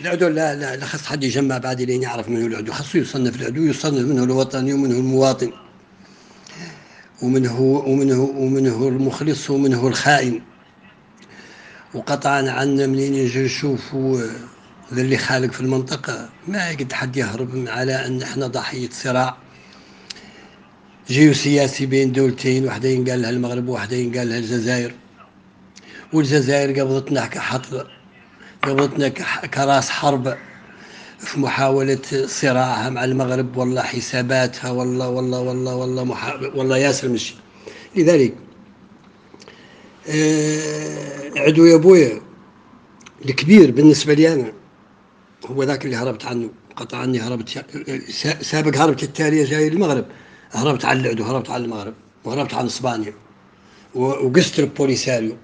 العدو لا لا لا خص حد يجمع بعد لين يعرف منه العدو. خصه يصنف العدو يصنف منه الوطني ومنه المواطن. ومنه ومنه ومنه المخلص ومنه الخائن. وقطعا عنا منين يجي نشوفوا ذا اللي خالق في المنطقة. ما يقد حد يهرب على أن إحنا ضحية صراع. جيوسياسي بين دولتين وحدين قال لها المغرب وحدين قال لها الجزائر. والجزائر قبضتنا كحطب قبضتنا كراس حرب في محاولة صراعها مع المغرب والله حساباتها والله والله والله والله محا... والله ياسر مشي. لذلك آه عدو يا بويا الكبير بالنسبة لي أنا هو ذاك اللي هربت عنه قطع عني هربت سابق هربت التالية جاي المغرب هربت على العدو هربت على المغرب وهربت عن إسبانيا وقست البوليساريو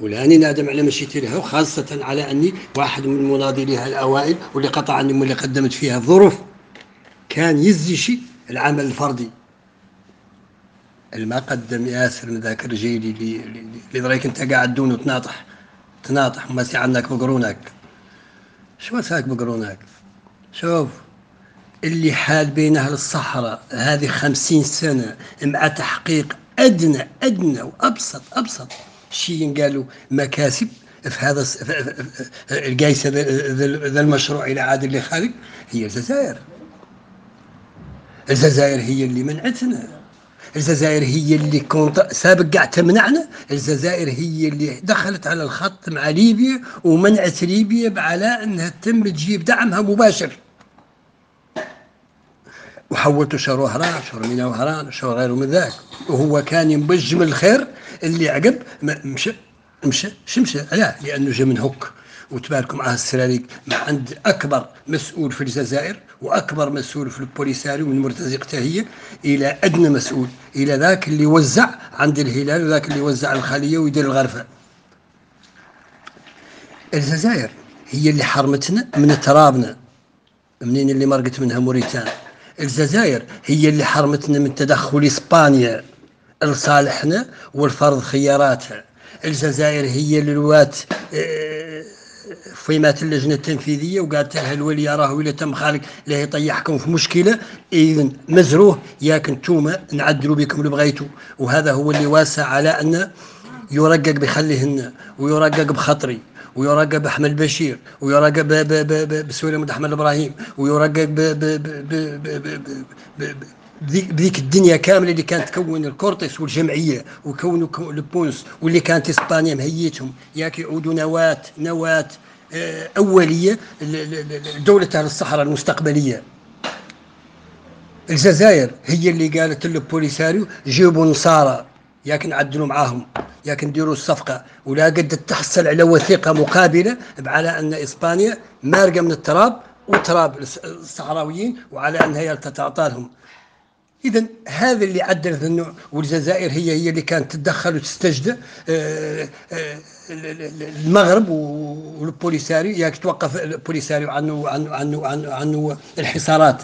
ولاني نادم على مشيت لها وخاصة على أني واحد من مناضليها الأوائل واللي قطع عني واللي قدمت فيها الظروف. كان يزي شيء العمل الفردي. ما قدم ياسر من ذاك الرجيل اللي اللي أنت قاعد دون وتناطح تناطح وما سي عنك بقرونك. شو ساك بقرونك؟ شوف اللي حال بين أهل الصحراء هذه خمسين سنة مع تحقيق أدنى أدنى وأبسط أبسط. شيء قالوا مكاسب في هذا القيس ذا المشروع إلى عاد اللي خارج هي الجزائر. الجزائر هي اللي منعتنا. الجزائر هي اللي كنت سابق قاعد تمنعنا. الجزائر هي اللي دخلت على الخط مع ليبيا ومنعت ليبيا على إنها تتم تجيب دعمها مباشر. وحولته شهر وهران شهر مينا وهران شهر غيره من ذاك. وهو كان ينبجم الخير اللي عقب مشى مشى شمشى لا لأنه جا من هوك. وتباركوا معاه السراريك مع عند أكبر مسؤول في الجزائر وأكبر مسؤول في البوليساريو من مرتزقته هي إلى أدنى مسؤول إلى ذاك اللي وزع عند الهلال وذاك اللي وزع الخلية ويدير الغرفة. الجزائر هي اللي حرمتنا من ترابنا منين اللي مرقت منها موريتان. الجزائر هي اللي حرمتنا من تدخل إسبانيا. لصالحنا والفرض خياراتها الجزائر هي اللي الوات آه، فيمات اللجنة التنفيذية وقالت لها الولي راه ولا تم خالق لا يطيحكم في مشكلة. اذا مزروه ياك انتوما نعدلوا بكم اللي بغيتوا وهذا هو اللي واسع على أن يرقق بخليهن ويرقق بخطري. ويرقب بأحمد بشير ويرقب بسوري محمد أحمد إبراهيم ويرقب بذيك الدنيا كامله اللي كانت تكون الكورتس والجمعيه وكونوا البونس واللي كانت اسبانيا مهيتهم ياك يعودوا نواه نواه آه، اوليه لدوله أهل الصحراء المستقبليه الجزائر هي اللي قالت للبوليساريو جيبوا نصارى ياك نعدلوا معاهم ياك نديروا الصفقة. ولا قد تحصل على وثيقه مقابلة على أن إسبانيا مارقة من التراب وتراب الصحراويين وعلى انها هي تعطى لهم. اذا هذا اللي عدل النوع والجزائر هي هي اللي كانت تتدخل وتستجد آه، آه، المغرب والبوليساريو. ياك توقف البوليساريو عنه عنه عنه عنه, عنه الحصارات.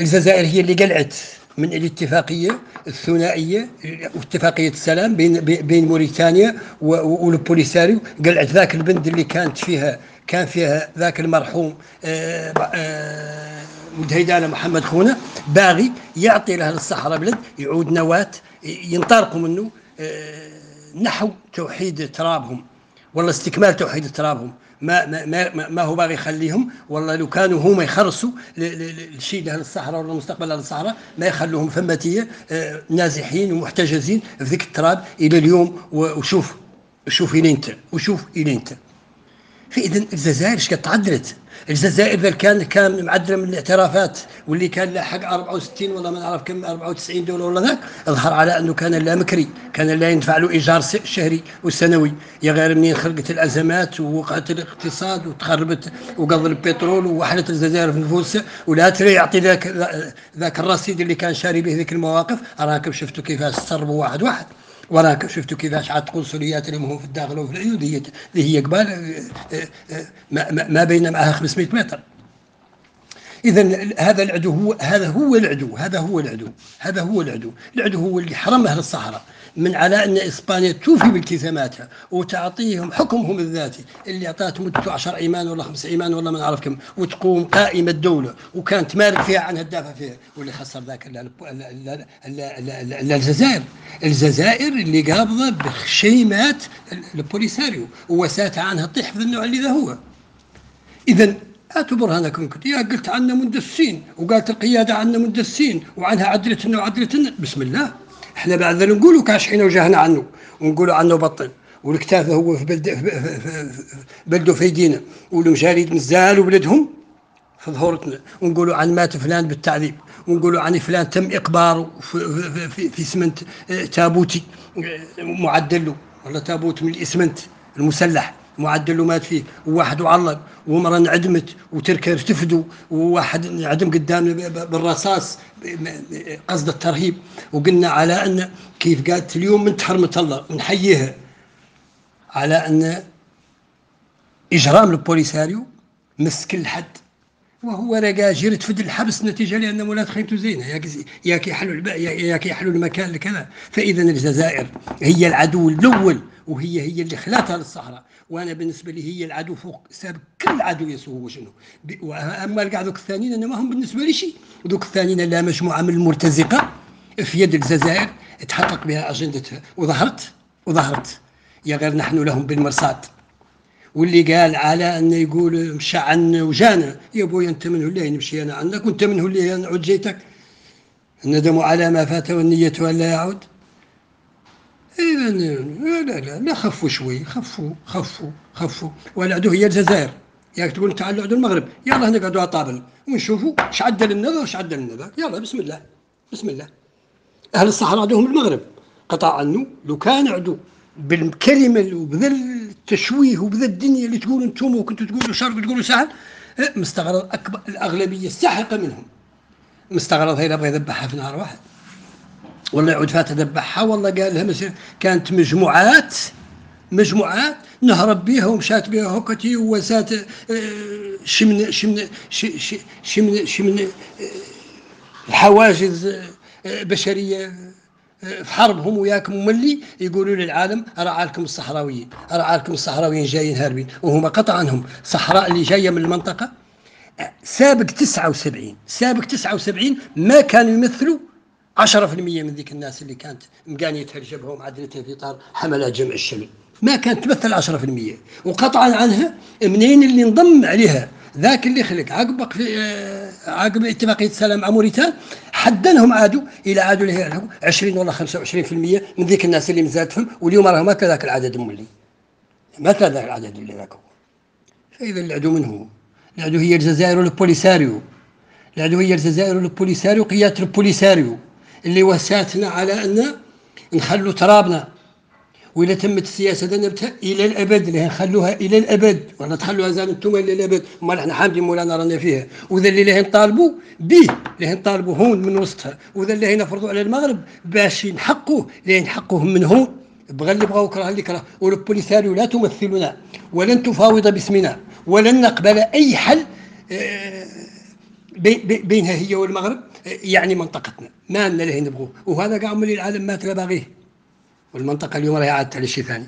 الجزائر هي اللي قلعت. من الاتفاقية الثنائية واتفاقيه السلام بين بين موريتانيا والبوليساريو قلعت ذاك البند اللي كانت فيها كان فيها ذاك المرحوم آآ آه، آآ مدهيدانا محمد خونه باغي يعطي له الصحراء بلد يعود نواة ينطلقوا منه آه، نحو توحيد ترابهم. والله استكمال توحيد ترابهم ما ما ما, ما هو باغي يخليهم؟ والله لو كانوا هما يخرسوا الشيء لأهل الصحراء ولا مستقبل أهل الصحراء ما يخلوهم فماتية آه، نازحين ومحتجزين في ذيك التراب إلى اليوم. وشوف شوف إلى أنت وشوف إلى أنت. فاذا الجزائر إيش تعدلت؟ الجزائر إذا كان كان معدله من الاعترافات واللي كان له حق 64 ولا ما نعرف كم 94 دوله ولا ذاك اظهر على أنه كان لا مكري كان لا يدفع له إيجار شهري وسنوي. يا غير منين خلقت الأزمات ووقعت الاقتصاد وتخربت وقضى البترول ووحلت الجزائر في نفوسها ولا ترى يعطي ذاك ذاك الرصيد اللي كان شاري به ذيك المواقف؟ راكم شفتوا كيفاش تصرفوا واحد واحد. وراك شفتوا كيفاش عاد قنصليات اللي هم في الداخل وفي العيون هي هي قبال آه، آه، ما, ما بين معها 500 متر. اذا هذا العدو هو هذا هو العدو هذا هو العدو هذا هو العدو. العدو هو اللي حرم أهل الصحراء من على أن إسبانيا توفي بالتزاماتها وتعطيهم حكمهم الذاتي اللي اعطت مدته 10 إيمان ولا خمس إيمان ولا ما نعرف كم وتقوم قائمة الدولة وكانت مالك فيها عنها تدافع فيها واللي خسر ذاك الجزائر. الجزائر اللي قابضة بخشيمات البوليساريو ووسات عنها تطيح في النوع اللي ذا هو. اذا هاتوا برهانكم كنت. يا قلت عنا مندسين وقالت القيادة عنا مندسين وعنها عدلتنا وعدلتنا بسم الله. إحنا بعد نقولوا كاشحين وجهنا عنه ونقولوا عنه بطل والكتاف هو في بلد بلده في ايدينا والمجاريد نزالوا بلدهم في ظهورتنا. ونقولوا عن مات فلان بالتعذيب ونقولوا عن فلان تم إقباره في, في, في, في اسمنت آه، تابوتي آه، معدل له ولا تابوت من الإسمنت المسلح. معدل مات فيه وواحد وعلق ومرة انعدمت وتركه ارتفدوا وواحد انعدم قدام بالرصاص قصد الترهيب. وقلنا على أن كيف قالت اليوم من حرمة الله نحييها على أن إجرام البوليساريو مس كل حد وهو لقى جرت فد الحبس نتيجة لأن مولات خيمته زينة. ياك يحلوا ياك يحلوا المكان لكذا فإذا الجزائر هي العدو الأول وهي هي اللي خلاتها للصحراء. وأنا بالنسبة لي هي العدو فوق ساب كل عدو يسوه شنو. اما كاع ذوك الثانيين أنا ما هم بالنسبة لي شيء ذوك الثانيين لا مجموعة من المرتزقة في يد الجزائر تحقق بها اجندتها وظهرت وظهرت. يا غير نحن لهم بالمرصاد. واللي قال على انه يقول مشى عنا وجانا. يا بويا أنت منه اللي نمشي أنا عنك وأنت منه اللي نعود جيتك. الندم على ما فات والنية أن لا يعود. إذا لا لا لا خفوا شوي خفوا خفوا خفوا. والعدو هي الجزائر. ياك تقول تعالوا عدو المغرب. يلا نقعدوا على طابل. ونشوفوا اش عدل لنا واش عدل لنا يلا بسم الله بسم الله. أهل الصحراء عدوهم المغرب. قطع عنه لو كان عدو بالكلمة وبذا التشويه وبذا الدنيا اللي تقولوا أنتم وكنتوا تقولوا شرق وتقولوا سهل إيه، مستغرب اكبر الأغلبية الساحقة منهم. مستغرب هي بغى يذبحها في نهار واحد. والله يعود فات ذبحها والله قال لها كانت مجموعات مجموعات نهرب بها ومشات بها هوكتي ووسات آه، شمن شمن شمن شمن آه، حواجز آه، بشرية في حربهم وياكم مولي يقولوا للعالم ارعى لكم الصحراويين ارعى لكم الصحراويين جايين هاربين وهم قطع عنهم. صحراء اللي جاية من المنطقة سابق 79 سابق 79 ما كانوا يمثلوا 10% من ذيك الناس اللي كانت مقانيتها الجبهه ومعدلتها في إطار حملات جمع الشمل. ما كانت تمثل 10% وقطعا عنها منين اللي انضم عليها؟ ذاك اللي خلق عقب آه، عقب اتفاقية السلام مع موريتان حدنهم عادوا إلى عادوا له 20 ولا 25% من ذيك الناس اللي مزادتهم واليوم راهم كذاك العدد مولي ما كذاك العدد اللي ذاك هو. فإذا العدو من هو؟ العدو هي الجزائر والبوليساريو العدو هي الجزائر والبوليساريو قيادة البوليساريو. اللي وساتنا على أن نخلوا ترابنا. وإذا تمت السياسة نبتها إلى الأبد اللي نخلوها إلى الأبد. ولا تخلوها زاد أنتم إلى الأبد. ما إحنا حامدين مولانا رانا فيها. وذا اللي لهن طالبوا به اللي نطالبوا هون من وسطها. وذا اللي نفرضوا على المغرب باش نحقوه اللي نحقوهم من هون. بغى اللي بغاو كره اللي كره والبوليساريو لا تمثلنا ولن تفاوض باسمنا ولن نقبل أي حل آه، بينها هي والمغرب يعني منطقتنا. ما لنا له نبغوه وهذا قاع العالم مات لا باغيه. والمنطقة اليوم راهي عادت على شيء ثاني